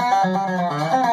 Música